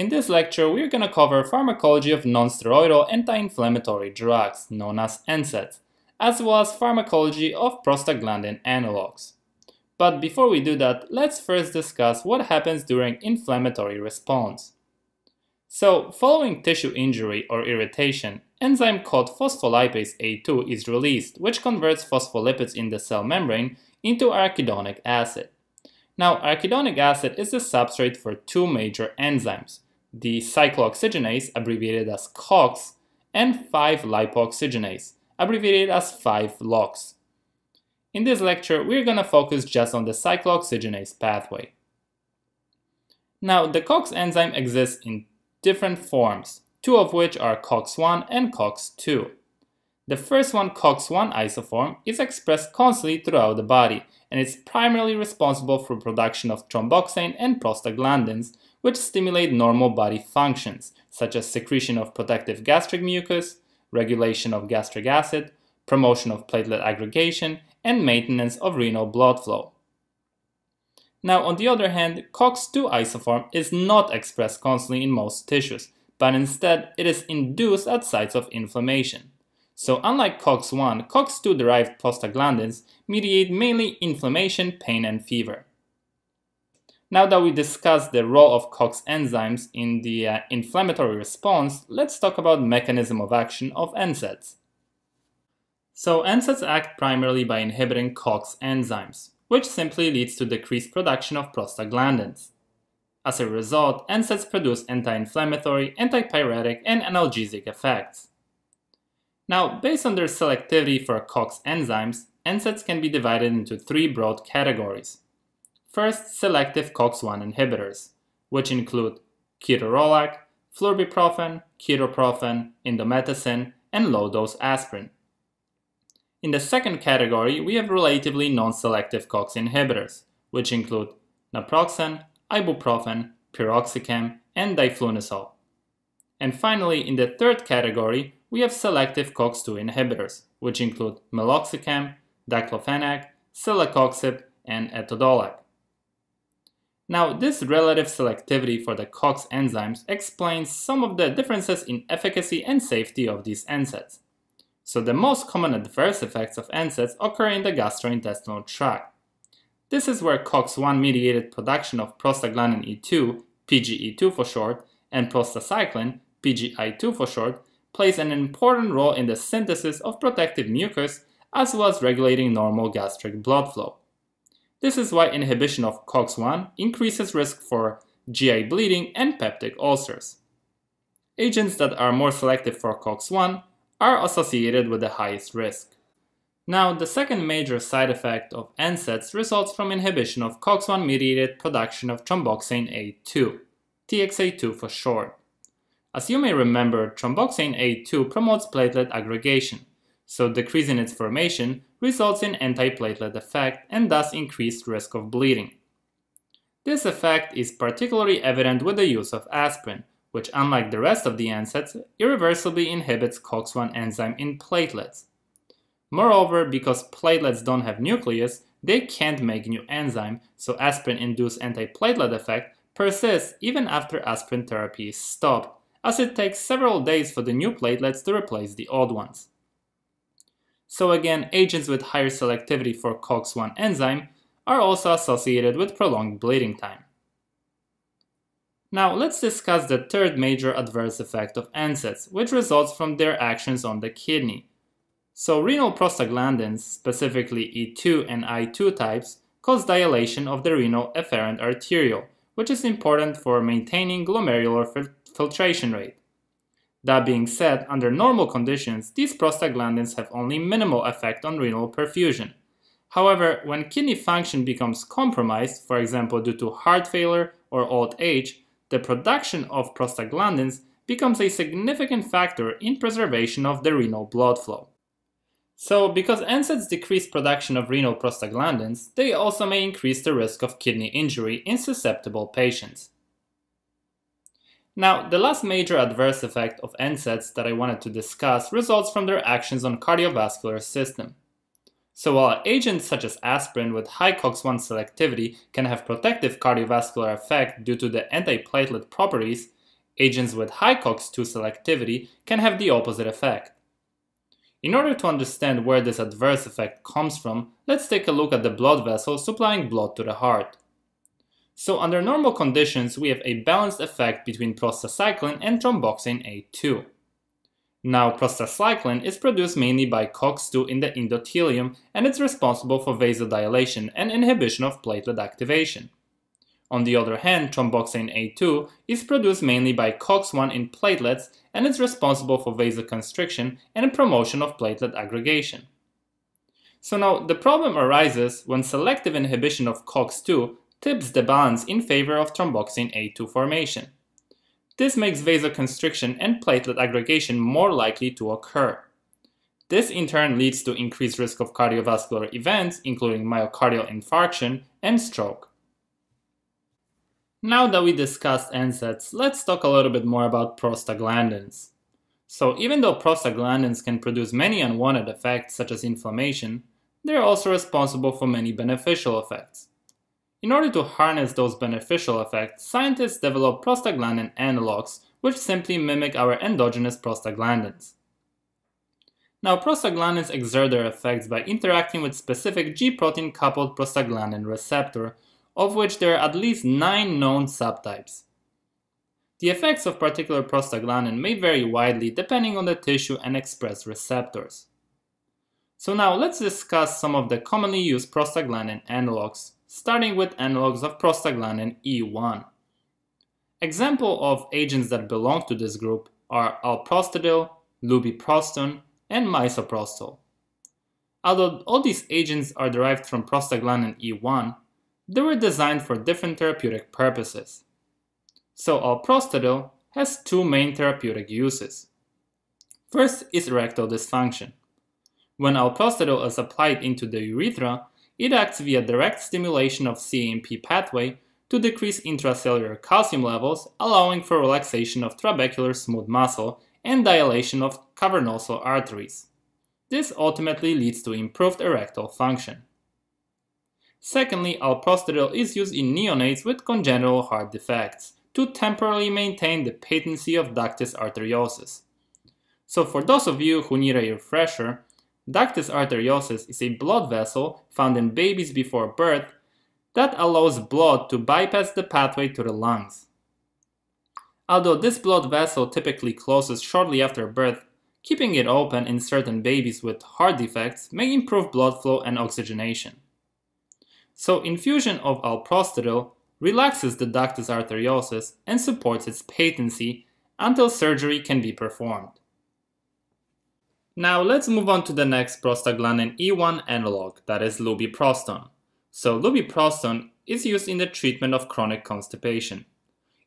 In this lecture, we're going to cover pharmacology of nonsteroidal anti-inflammatory drugs, known as NSAIDs, as well as pharmacology of prostaglandin analogs. But before we do that, let's first discuss what happens during inflammatory response. So, following tissue injury or irritation, enzyme called phospholipase A2 is released, which converts phospholipids in the cell membrane into arachidonic acid. Now, arachidonic acid is the substrate for two major enzymes, the cyclooxygenase, abbreviated as COX, and 5-lipoxygenase, abbreviated as 5-LOX. In this lecture, we're going to focus just on the cyclooxygenase pathway. Now, the COX enzyme exists in different forms, two of which are COX-1 and COX-2. The first one, COX-1 isoform, is expressed constantly throughout the body and is primarily responsible for production of thromboxane and prostaglandins, which stimulate normal body functions, such as secretion of protective gastric mucus, regulation of gastric acid, promotion of platelet aggregation, and maintenance of renal blood flow. Now, on the other hand, COX-2 isoform is not expressed constantly in most tissues, but instead it is induced at sites of inflammation. So unlike COX-1, COX-2-derived prostaglandins mediate mainly inflammation, pain, and fever. Now that we discussed the role of COX enzymes in the uh, inflammatory response, let's talk about mechanism of action of NSAIDs. So NSAIDs act primarily by inhibiting COX enzymes, which simply leads to decreased production of prostaglandins. As a result, NSAIDs produce anti-inflammatory, antipyretic, and analgesic effects. Now, based on their selectivity for COX enzymes, NSAIDs can be divided into three broad categories. First, selective COX-1 inhibitors, which include ketorolac, flurbiprofen, ketoprofen, indomethacin, and low-dose aspirin. In the second category, we have relatively non-selective COX inhibitors, which include naproxen, ibuprofen, piroxicam, and diflunisal. And finally, in the third category, we have selective COX-2 inhibitors, which include meloxicam, diclofenac, celecoxib, and etodolac. Now, this relative selectivity for the COX enzymes explains some of the differences in efficacy and safety of these NSAIDs. So the most common adverse effects of NSAIDs occur in the gastrointestinal tract. This is where COX-1 mediated production of prostaglandin E2, PGE2 for short, and prostacyclin, PGI2 for short, plays an important role in the synthesis of protective mucus as well as regulating normal gastric blood flow. This is why inhibition of COX-1 increases risk for GI bleeding and peptic ulcers. Agents that are more selective for COX-1 are associated with the highest risk. Now, the second major side effect of NSAIDs results from inhibition of COX-1-mediated production of thromboxane A2, TXA2 for short. As you may remember, thromboxane A2 promotes platelet aggregation, so decrease in its formation results in antiplatelet effect and thus increased risk of bleeding. This effect is particularly evident with the use of aspirin, which unlike the rest of the NSAIDs, irreversibly inhibits COX-1 enzyme in platelets. Moreover, because platelets don't have nucleus, they can't make new enzyme, so aspirin-induced antiplatelet effect persists even after aspirin therapy is stopped, as it takes several days for the new platelets to replace the old ones. So again, agents with higher selectivity for COX-1 enzyme are also associated with prolonged bleeding time. Now let's discuss the third major adverse effect of NSAIDs, which results from their actions on the kidney. So renal prostaglandins, specifically E2 and I2 types, cause dilation of the renal efferent arteriole, which is important for maintaining glomerular fil filtration rate. That being said, under normal conditions, these prostaglandins have only minimal effect on renal perfusion. However, when kidney function becomes compromised, for example due to heart failure or old age, the production of prostaglandins becomes a significant factor in preservation of the renal blood flow. So, because NSAIDs decrease production of renal prostaglandins, they also may increase the risk of kidney injury in susceptible patients. Now, the last major adverse effect of NSAIDs that I wanted to discuss results from their actions on cardiovascular system. So while agents such as aspirin with high COX-1 selectivity can have protective cardiovascular effect due to the antiplatelet properties, agents with high COX-2 selectivity can have the opposite effect. In order to understand where this adverse effect comes from, let's take a look at the blood vessel supplying blood to the heart. So under normal conditions, we have a balanced effect between prostacyclin and thromboxane A2. Now, prostacyclin is produced mainly by COX-2 in the endothelium and it's responsible for vasodilation and inhibition of platelet activation. On the other hand, thromboxane A2 is produced mainly by COX-1 in platelets and it's responsible for vasoconstriction and promotion of platelet aggregation. So now, the problem arises when selective inhibition of COX-2 tips the balance in favor of thromboxane A2 formation. This makes vasoconstriction and platelet aggregation more likely to occur. This in turn leads to increased risk of cardiovascular events, including myocardial infarction and stroke. Now that we discussed NSAIDs, let's talk a little bit more about prostaglandins. So even though prostaglandins can produce many unwanted effects such as inflammation, they're also responsible for many beneficial effects. In order to harness those beneficial effects, scientists develop prostaglandin analogs which simply mimic our endogenous prostaglandins. Now, prostaglandins exert their effects by interacting with specific G-protein coupled prostaglandin receptor, of which there are at least 9 known subtypes. The effects of particular prostaglandin may vary widely depending on the tissue and expressed receptors. So now let's discuss some of the commonly used prostaglandin analogs starting with analogs of prostaglandin E1. Example of agents that belong to this group are alprostadil, lubiprostone, and misoprostol. Although all these agents are derived from prostaglandin E1, they were designed for different therapeutic purposes. So alprostadil has two main therapeutic uses. First is erectile dysfunction. When alprostadil is applied into the urethra, it acts via direct stimulation of CAMP pathway to decrease intracellular calcium levels, allowing for relaxation of trabecular smooth muscle and dilation of cavernosal arteries. This ultimately leads to improved erectile function. Secondly, alprostadil is used in neonates with congenital heart defects to temporarily maintain the patency of ductus arteriosus. So for those of you who need a refresher, Ductus arteriosus is a blood vessel found in babies before birth that allows blood to bypass the pathway to the lungs. Although this blood vessel typically closes shortly after birth, keeping it open in certain babies with heart defects may improve blood flow and oxygenation. So infusion of alprostadil relaxes the ductus arteriosus and supports its patency until surgery can be performed. Now let's move on to the next prostaglandin E1 analog, that is lubiprostone. So lubiprostone is used in the treatment of chronic constipation.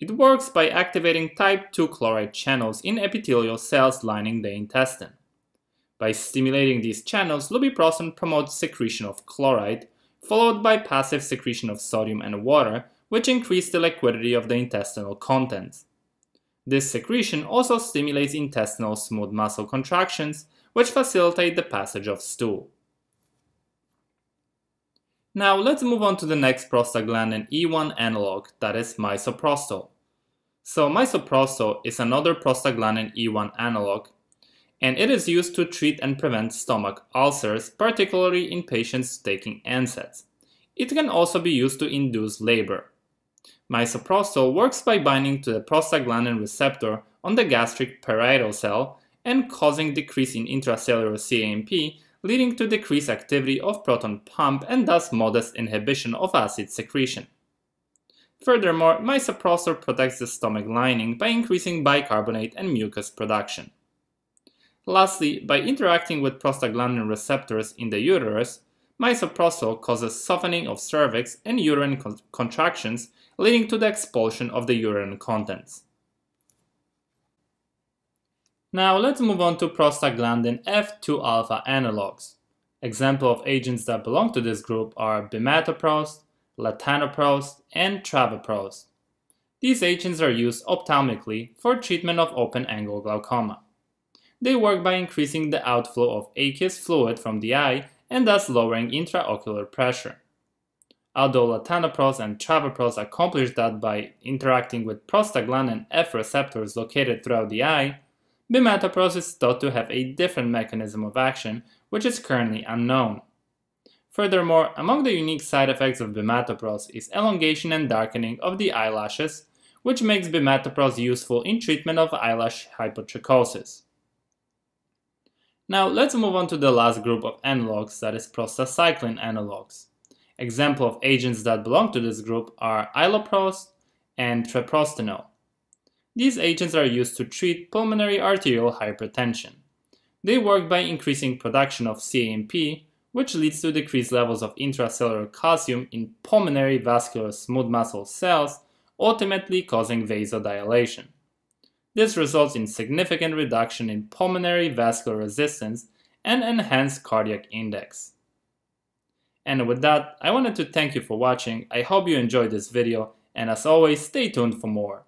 It works by activating type 2 chloride channels in epithelial cells lining the intestine. By stimulating these channels, lubiprostone promotes secretion of chloride, followed by passive secretion of sodium and water, which increase the liquidity of the intestinal contents. This secretion also stimulates intestinal smooth muscle contractions, which facilitate the passage of stool. Now let's move on to the next prostaglandin E1 analog, that is misoprostol. So misoprostol is another prostaglandin E1 analog, and it is used to treat and prevent stomach ulcers, particularly in patients taking NSAIDs. It can also be used to induce labor. Misoprostol works by binding to the prostaglandin receptor on the gastric parietal cell and causing decrease in intracellular CAMP, leading to decreased activity of proton pump and thus modest inhibition of acid secretion. Furthermore, misoprostol protects the stomach lining by increasing bicarbonate and mucus production. Lastly, by interacting with prostaglandin receptors in the uterus, misoprostol causes softening of cervix and uterine con contractions, leading to the expulsion of the uterine contents. Now let's move on to prostaglandin F2 alpha analogs. Example of agents that belong to this group are bimatoprost, latanoprost, and travoprost. These agents are used ophthalmically for treatment of open-angle glaucoma. They work by increasing the outflow of aqueous fluid from the eye and thus lowering intraocular pressure. Although latanoprost and travoprost accomplish that by interacting with prostaglandin F receptors located throughout the eye, bimatoprost is thought to have a different mechanism of action, which is currently unknown. Furthermore, among the unique side effects of bimatoprost is elongation and darkening of the eyelashes, which makes bimatoprost useful in treatment of eyelash hypotrichosis. Now let's move on to the last group of analogs, that is prostacyclin analogs. Example of agents that belong to this group are iloprost and treprostinil. These agents are used to treat pulmonary arterial hypertension. They work by increasing production of CAMP, which leads to decreased levels of intracellular calcium in pulmonary vascular smooth muscle cells, ultimately causing vasodilation. This results in significant reduction in pulmonary vascular resistance and enhanced cardiac index. And with that, I wanted to thank you for watching. I hope you enjoyed this video, and as always, stay tuned for more.